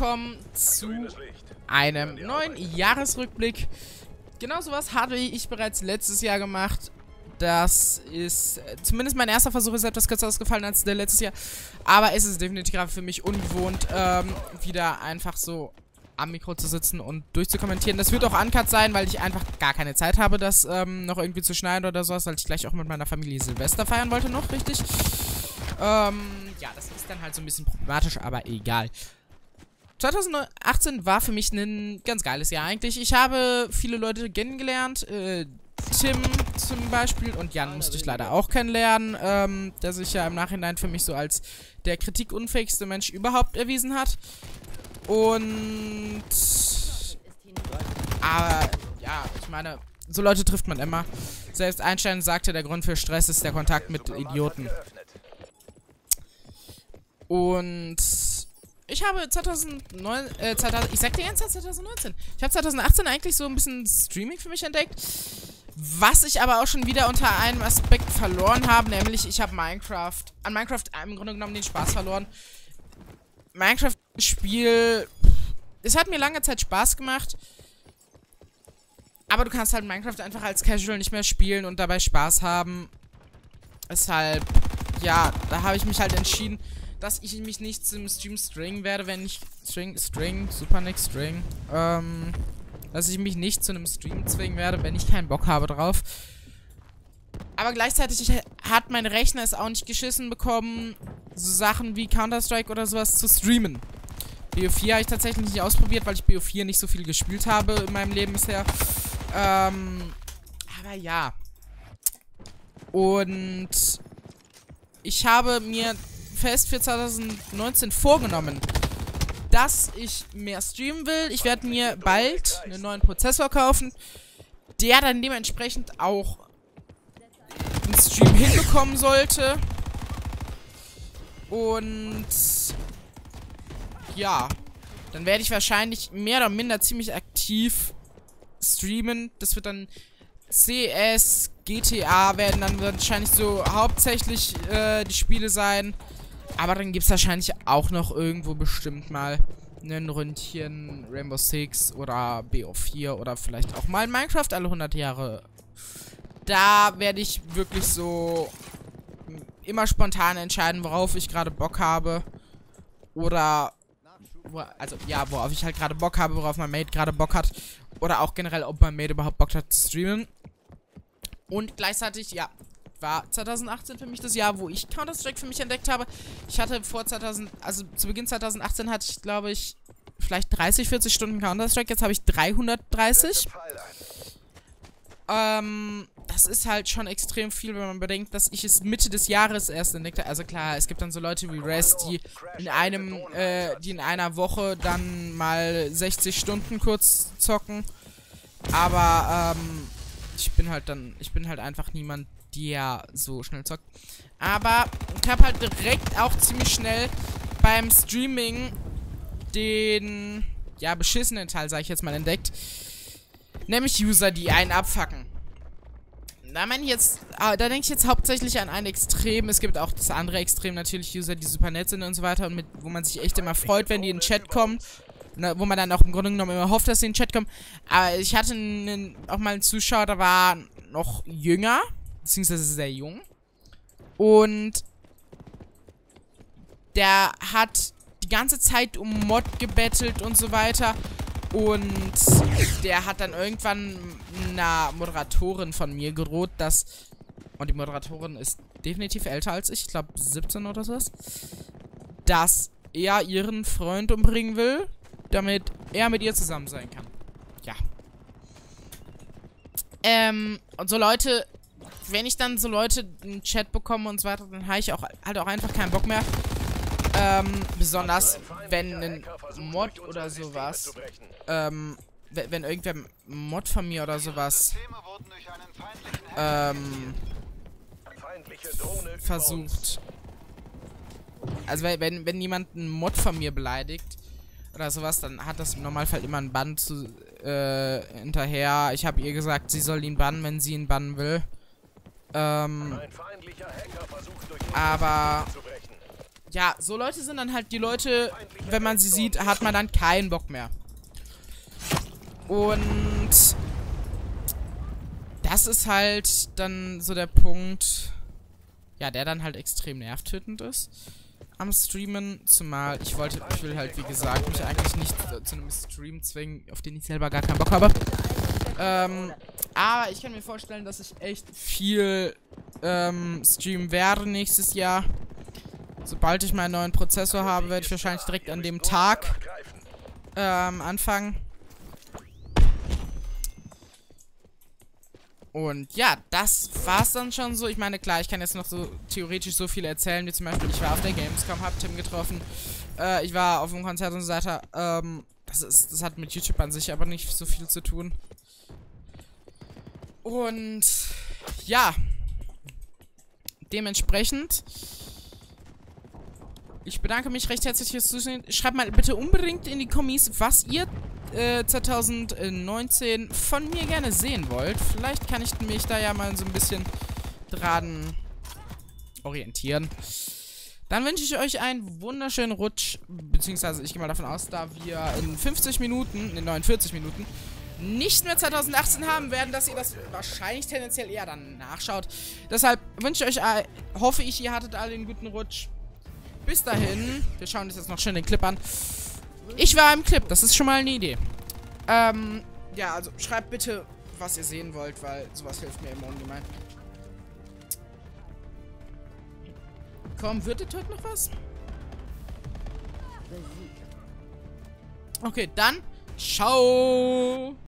willkommen zu einem neuen Jahresrückblick. Genau sowas hatte ich bereits letztes Jahr gemacht. Das ist, zumindest mein erster Versuch ist etwas kürzer ausgefallen als der letztes Jahr. Aber es ist definitiv für mich ungewohnt, ähm, wieder einfach so am Mikro zu sitzen und durchzukommentieren. Das wird auch uncut sein, weil ich einfach gar keine Zeit habe, das ähm, noch irgendwie zu schneiden oder sowas, weil ich gleich auch mit meiner Familie Silvester feiern wollte noch, richtig? Ähm, ja, das ist dann halt so ein bisschen problematisch, aber egal. 2018 war für mich ein ganz geiles Jahr eigentlich. Ich habe viele Leute kennengelernt, äh, Tim zum Beispiel und Jan musste ich leider auch kennenlernen, ähm, der sich ja im Nachhinein für mich so als der kritikunfähigste Mensch überhaupt erwiesen hat. Und... Aber, ja, ich meine, so Leute trifft man immer. Selbst Einstein sagte, der Grund für Stress ist der Kontakt mit Idioten. Und ich habe 2009, äh, 2000, ich sag dir ganz 2019. Ich habe 2018 eigentlich so ein bisschen Streaming für mich entdeckt. Was ich aber auch schon wieder unter einem Aspekt verloren habe, nämlich ich habe Minecraft, an Minecraft im Grunde genommen den Spaß verloren. Minecraft-Spiel. Es hat mir lange Zeit Spaß gemacht. Aber du kannst halt Minecraft einfach als Casual nicht mehr spielen und dabei Spaß haben. Deshalb, ja, da habe ich mich halt entschieden, dass ich mich nicht zum Stream string werde, wenn ich String, String, Super Nick String, ähm, dass ich mich nicht zu einem Stream zwingen werde, wenn ich keinen Bock habe drauf. Aber gleichzeitig hat mein Rechner es auch nicht geschissen bekommen, so Sachen wie Counter-Strike oder sowas zu streamen. BO4 habe ich tatsächlich nicht ausprobiert, weil ich BO4 nicht so viel gespielt habe in meinem Leben bisher. Ähm, aber ja. Und ich habe mir fest für 2019 vorgenommen, dass ich mehr streamen will. Ich werde mir bald einen neuen Prozessor kaufen, der dann dementsprechend auch einen Stream hinbekommen sollte. Und ja, dann werde ich wahrscheinlich mehr oder minder ziemlich aktiv streamen. Das wird dann CS, GTA werden dann wahrscheinlich so hauptsächlich äh, die Spiele sein. Aber dann gibt es wahrscheinlich auch noch irgendwo bestimmt mal ein Ründchen Rainbow Six oder BO4 oder vielleicht auch mal Minecraft alle 100 Jahre. Da werde ich wirklich so immer spontan entscheiden, worauf ich gerade Bock habe. Oder, also ja, worauf ich halt gerade Bock habe, worauf mein Mate gerade Bock hat. Oder auch generell, ob mein Mate überhaupt Bock hat zu streamen. Und gleichzeitig, ja, war 2018 für mich das Jahr, wo ich Counter-Strike für mich entdeckt habe. Ich hatte vor 2000, also zu Beginn 2018 hatte ich, glaube ich, vielleicht 30, 40 Stunden Counter-Strike. Jetzt habe ich 330. Ähm, das ist halt schon extrem viel, wenn man bedenkt, dass ich es Mitte des Jahres erst entdeckt habe. Also klar, es gibt dann so Leute wie Res, die in einem, äh, die in einer Woche dann mal 60 Stunden kurz zocken. Aber, ähm, ich bin halt dann, ich bin halt einfach niemand, der so schnell zockt. Aber ich habe halt direkt auch ziemlich schnell beim Streaming den, ja, beschissenen Teil, sag ich jetzt mal, entdeckt. Nämlich User, die einen abfacken. Da meine ich jetzt, ah, da denke ich jetzt hauptsächlich an ein Extrem. Es gibt auch das andere Extrem natürlich, User, die super nett sind und so weiter und mit, wo man sich echt immer freut, wenn die in den Chat kommen. Wo man dann auch im Grunde genommen immer hofft, dass sie in den Chat kommen. Aber ich hatte einen, auch mal einen Zuschauer, der war noch jünger beziehungsweise sehr jung. Und der hat die ganze Zeit um Mod gebettelt und so weiter. Und der hat dann irgendwann einer Moderatorin von mir gedroht, dass... Und die Moderatorin ist definitiv älter als ich, ich glaube 17 oder sowas. Dass er ihren Freund umbringen will, damit er mit ihr zusammen sein kann. Ja. Ähm, und so Leute wenn ich dann so Leute im Chat bekomme und so weiter, dann habe ich auch halt auch einfach keinen Bock mehr. Ähm, besonders wenn ein Mod oder sowas, ähm, wenn irgendwer Mod von mir oder sowas, ähm, versucht. Also wenn, wenn jemand einen Mod von mir beleidigt oder sowas, dann hat das im Normalfall immer ein Bann zu, äh, hinterher. Ich habe ihr gesagt, sie soll ihn bannen, wenn sie ihn bannen will. Ähm, aber ja, so Leute sind dann halt die Leute, wenn man sie sieht, hat man dann keinen Bock mehr. Und das ist halt dann so der Punkt, ja, der dann halt extrem nervtötend ist am Streamen, zumal ich wollte, ich will halt, wie gesagt, mich eigentlich nicht zu einem Stream zwingen, auf den ich selber gar keinen Bock habe. Ähm, aber ich kann mir vorstellen, dass ich echt viel ähm, streamen werde nächstes Jahr. Sobald ich meinen neuen Prozessor habe, werde ich wahrscheinlich direkt an dem Tag ähm, anfangen. Und ja, das war's dann schon so. Ich meine, klar, ich kann jetzt noch so theoretisch so viel erzählen, wie zum Beispiel, ich war auf der Gamescom, hab Tim getroffen, äh, ich war auf einem Konzert und so weiter. Ähm, das, ist, das hat mit YouTube an sich aber nicht so viel zu tun. Und ja, dementsprechend, ich bedanke mich recht herzlich fürs Zusehen. Schreibt mal bitte unbedingt in die Kommis, was ihr 2019 äh, von mir gerne sehen wollt. Vielleicht kann ich mich da ja mal so ein bisschen dran orientieren. Dann wünsche ich euch einen wunderschönen Rutsch, beziehungsweise ich gehe mal davon aus, da wir in 50 Minuten, in 49 Minuten, nicht mehr 2018 haben werden, dass ihr das wahrscheinlich tendenziell eher dann nachschaut. Deshalb wünsche ich euch, hoffe ich, ihr hattet alle einen guten Rutsch. Bis dahin, wir schauen uns jetzt noch schön den Clip an. Ich war im Clip, das ist schon mal eine Idee. Ähm, ja, also schreibt bitte, was ihr sehen wollt, weil sowas hilft mir immer ungemein. Komm, wird das heute noch was? Okay, dann, ciao!